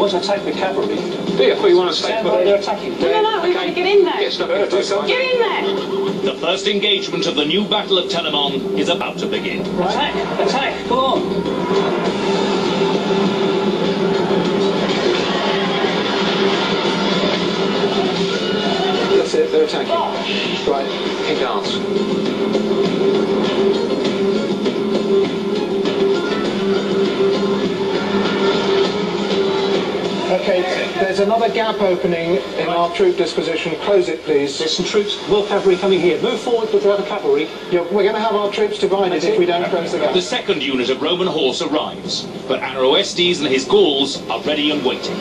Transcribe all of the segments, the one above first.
want to attack the cavalry. Do you? I thought you want to stay Stand put. they're attacking. No, no, no, we want to get in there. Get stuck in. Do something. Get in there. The first engagement of the new Battle of Telamon is about to begin. Attack! Attack! Go on! That's it. They're attacking. Right. Kick Okay, there's another gap opening in our troop disposition. Close it, please. There's some troops, more cavalry coming here. Move forward with the other cavalry. Yeah, we're going to have our troops divided if we don't close the gap. The second unit of Roman horse arrives, but Aroestes and his Gauls are ready and waiting.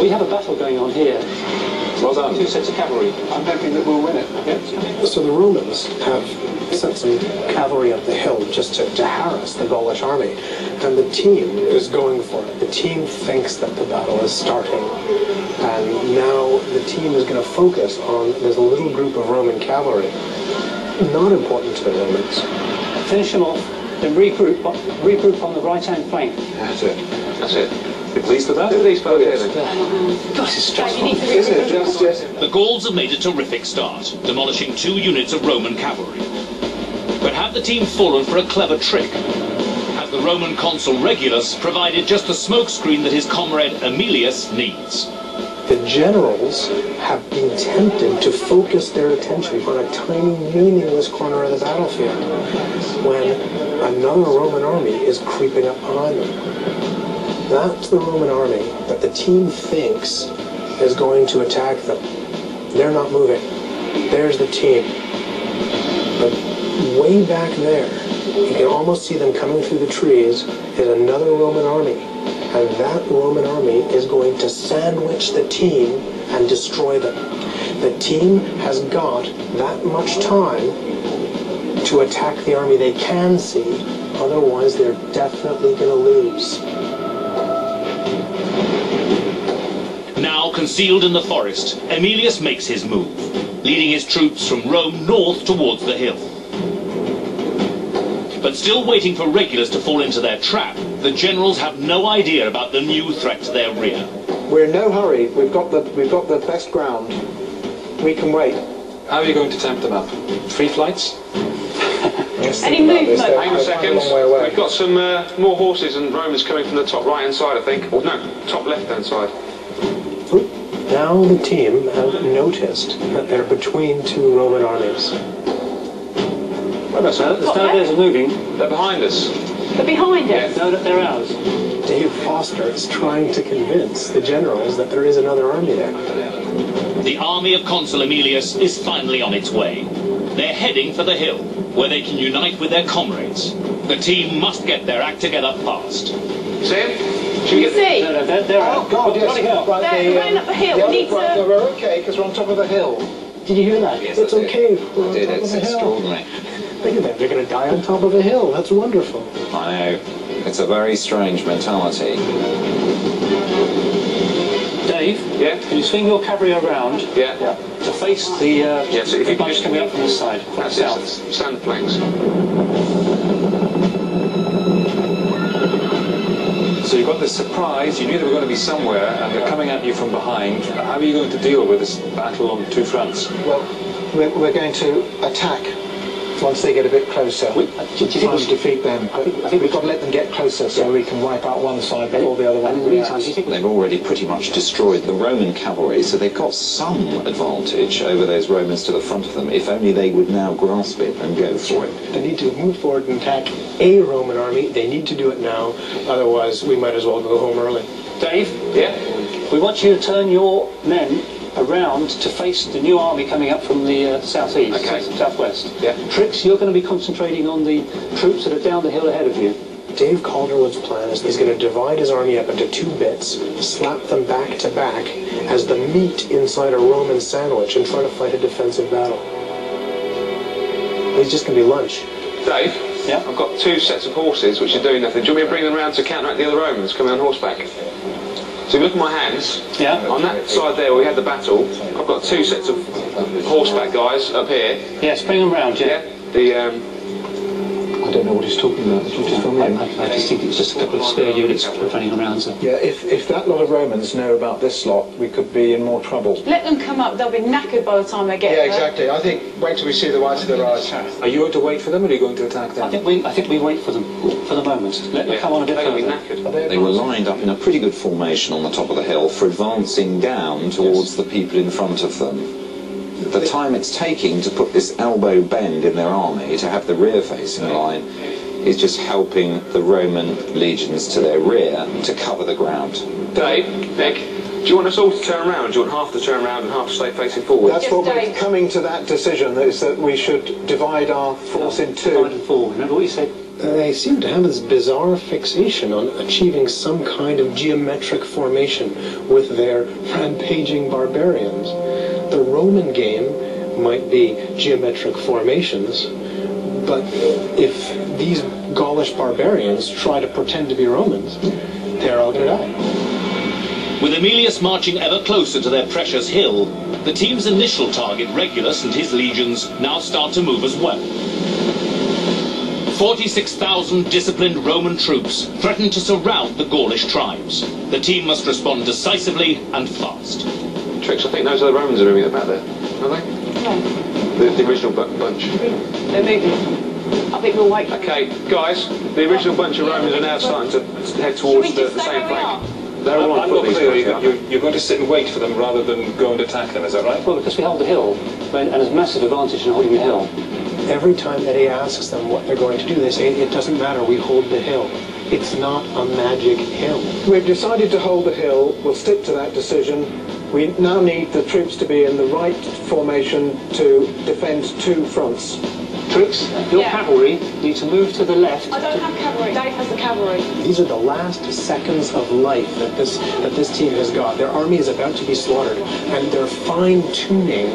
We have a battle going on here. Well done. Two sets of cavalry. I'm hoping that we'll win it. So the Romans have sent some cavalry up the hill just to, to harass the Gaulish army, and the team is going for it. The team thinks that the battle is starting, and now the team is going to focus on this little group of Roman cavalry, not important to the Romans. Finish them off, then regroup, regroup on the right-hand flank. That's it. That's it. You pleased with that? Who are these folk here then? God, it's Jack, you need to Isn't it just yes? The Gauls have made a terrific start, demolishing two units of Roman cavalry. But have the team fallen for a clever trick? Has the Roman consul Regulus provided just the smokescreen that his comrade Aemilius needs? The generals have been tempted to focus their attention on a tiny, meaningless corner of the battlefield when another Roman army is creeping up behind them. That's the Roman army that the team thinks is going to attack them. They're not moving. There's the team. But way back there, you can almost see them coming through the trees, is another Roman army. And that Roman army is going to sandwich the team and destroy them. The team has got that much time to attack the army they can see, otherwise they're definitely going to lose. Now concealed in the forest, Aemilius makes his move, leading his troops from Rome north towards the hill. But still waiting for Regulus to fall into their trap, the generals have no idea about the new threat to their rear. We're in no hurry. We've got the we've got the best ground. We can wait. How are you going to tempt them up? Three flights? Any movement? Hang on a second. We've got some uh, more horses and Romans coming from the top right hand side, I think. Or no, top left hand side. Now the team have noticed that they're between two Roman armies. No, the Starbers are moving. They're behind us. They're behind us. No, they're ours. Dave Foster is trying to convince the generals that there is another army there. The army of Consul Aemilius is finally on its way. They're heading for the hill, where they can unite with their comrades. The team must get their act together fast. See him? Should Can you see? No, no, they're, they're Oh. God, Bloody yes. hell. Right, They're the, going up the hill. the We need other- right, to- We're okay because we're on top of the hill. Did you hear that? it's okay. We're on Did top it's of extraordinary. Think of that. They're going to die on top of a hill. That's wonderful. I know. It's a very strange mentality. Dave, Yeah? can you swing your cavalry around Yeah. to face the, uh, Yeah, so if the you bunch just- coming up from this side, from the That's south? it. Stand So you've got this surprise, you knew they were going to be somewhere, and they're coming at you from behind. How are you going to deal with this battle on two fronts? Well, we're, we're going to attack once they get a bit closer. We- We, do you think try we and defeat them. I think- I think we've got to let them get closer so we can wipe out one side before the other one And in the meantime, do you think They've already pretty much destroyed the Roman cavalry, so they've got some advantage over those Romans to the front of them, if only they would now grasp it and go for it. They need to move forward and attack a Roman army. They need to do it now. Otherwise, we might as well go home early. Dave, Yeah? we want you to turn your men around to face the new army coming up from the uh, southeast, Okay. southwest. Yeah. Trix, you're going to be concentrating on the troops that are down the hill ahead of you. Dave Calderwood's plan is he's going to divide his army up into two bits, slap them back to back as the meat inside a Roman sandwich and try to fight a defensive battle. It's just going to be lunch. Dave? Yeah? I've got two sets of horses which are doing nothing. Do you want me to bring them round to counteract the other Romans coming on horseback? So if you look at my hands, Yeah. on that side there where we had the battle, I've got two sets of horseback guys up here. Yes, bring them round, Yeah. yeah. The um, don't know what he's talking about. Did you just film I, in? I, I just think it's just a couple of spare units running around. So. Yeah, if, if that lot of Romans know about this slot, we could be in more trouble. Let them come up. They'll be knackered by the time they get Yeah, there. exactly. I think wait till we see the whites of their eyes. Are you going to wait for them or are you going to attack them? I think we I think we wait for them for the moment. Let them yeah, come on a bit they're going to be further. knackered. They were lined up in a pretty good formation on the top of the hill for advancing down towards the people in front of them. The time it's taking to put this elbow bend in their army to have the rear facing line is just helping the Roman legions to their rear to cover the ground. Dave, Nick, do you want us all to turn around? Do you want half to turn around and half to stay facing forward? That's Yes, what we're coming to that decision, is that we should divide our force in Divide two. and fall. Remember what you said? Uh, they seem to have this bizarre fixation on achieving some kind of geometric formation with their rampaging barbarians. The Roman game might be geometric formations, but if these Gaulish barbarians try to pretend to be Romans, they're all going to die. With Aemilius marching ever closer to their precious hill, the team's initial target, Regulus and his legions, now start to move as well. 46,000 disciplined Roman troops threaten to surround the Gaulish tribes. The team must respond decisively and fast. Tricks, I think those are the Romans that are moving at the there, aren't they? No, The, the original bu- bunch. they're moving. I think we'll wait. Okay, guys, the original bunch of Romans are now starting to head towards Should the, just the stay same where we flank. They're all on I'm foot, not these clear. guys, You're, aren't you're, you're going to sit and wait for them rather than go and attack them, is that right? Well, because we hold the hill, when- and there's massive advantage in holding the hill. Every time Eddie asks them what they're going to do, they say, it doesn't matter, we hold the hill. It's not a magic hill. We've decided to hold the hill. We'll stick to that decision. We now need the troops to be in the right formation to defend two fronts. Tricks, your Yeah. cavalry need to move to the left. I don't have cavalry. Dave has the cavalry. These are the last seconds of life that this that this team has got. Their army is about to be slaughtered, and they're fine-tuning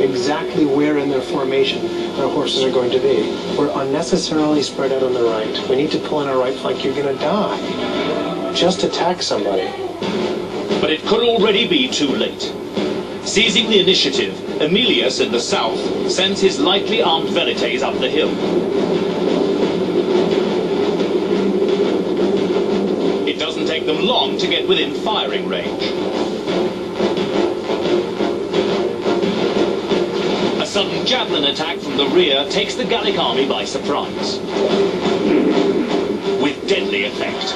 exactly where in their formation their horses are going to be. We're unnecessarily spread out on the right. We need to pull in our right flank. You're going to die. Just attack somebody. But it could already be too late. Seizing the initiative, Aemilius in the south sends his lightly armed velites up the hill. It doesn't take them long to get within firing range. A sudden javelin attack from the rear takes the Gallic army by surprise. With deadly effect.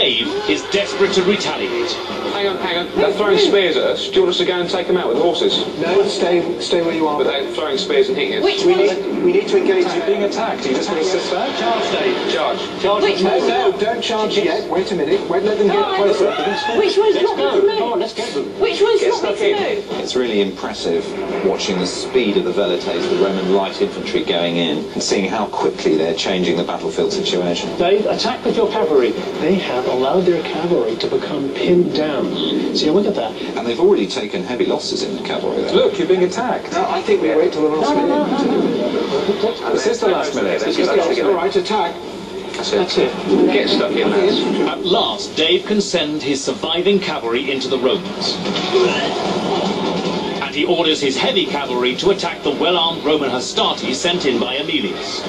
Lieutenant Dave is desperate to retaliate. Hang on, hang on. They're throwing spears at us. Do you want us to go and take them out with horses? No, stay, stay where you are. But they're throwing spears and hitting us. Which We need, we need to engage. You're being attacked. Are you just going to sit back? Charge, Dave. Charge. Charge. Which no, No, don't charge yet. Wait a minute. Wait, let them get Guys, closer. Which one's Let's not go. meant to Come on, let's get them. Which one's Get not meant in. to move? It's really impressive watching the speed of the velites, the Roman light infantry going in, and seeing how quickly they're changing the battlefield situation. Dave, attack with your cavalry. They have allowed their cavalry to become pinned down. See, look at that. And they've already taken heavy losses in the cavalry. there. Look, you're being attacked. No, I think we wait till the last No, no, minute. no, no, no, no. This is the last minute. Let's Yes, get all right, attack. That's it. That's it. Get stuck in, lads. At last, Dave can send his surviving cavalry into the Romans. And he orders his heavy cavalry to attack the well-armed Roman hastati sent in by Aemilius.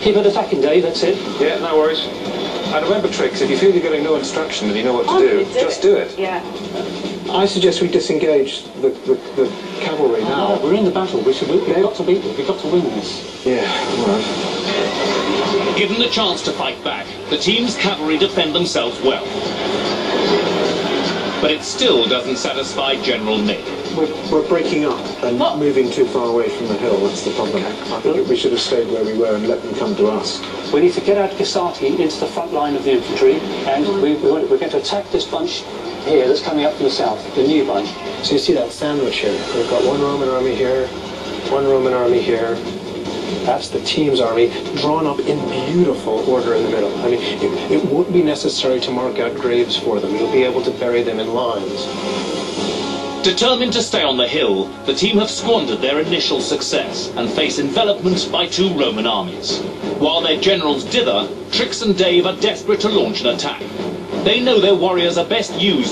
Keep it attacking, Dave. That's it. Yeah, no worries. And remember, Tricks, if you feel you're getting no instruction and you know what to I'm do, gonna just do it. Yeah. I suggest we disengage the, the, the cavalry No, now. Uh-huh. we're in the battle. We should, we, we've got to beat them. We've got to win this. Yeah, all right. Given the chance to fight back, the team's cavalry defend themselves well. But it still doesn't satisfy General Nick. We're, we're breaking up and What? moving too far away from the hill. That's the problem. I think we should have stayed where we were and let them come to us. We need to get out Gaesatae into the front line of the infantry, and mm-hmm. we, we, we're going to attack this bunch here that's coming up from the south, the new bunch. So you see that sandwich here. We've got one Roman army here, one Roman army here. That's the team's army drawn up in beautiful order in the middle. I mean, it, it won't be necessary to mark out graves for them. You'll be able to bury them in lines. Determined to stay on the hill, the team have squandered their initial success and face envelopment by two Roman armies. While their generals dither, Trix and Dave are desperate to launch an attack. They know their warriors are best used